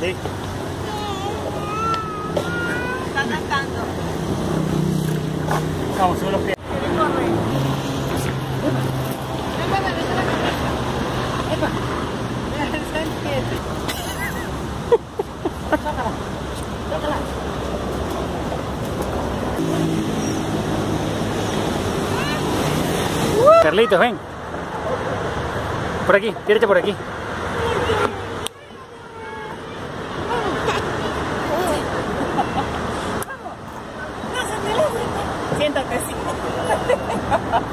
Sí. Está cantando. Vamos, sube los pies. Ven, ven, ven, ven, ven. Ven. Sácala. Sácala. Carlitos, ven. Por aquí, tírate por aquí. ハハハハ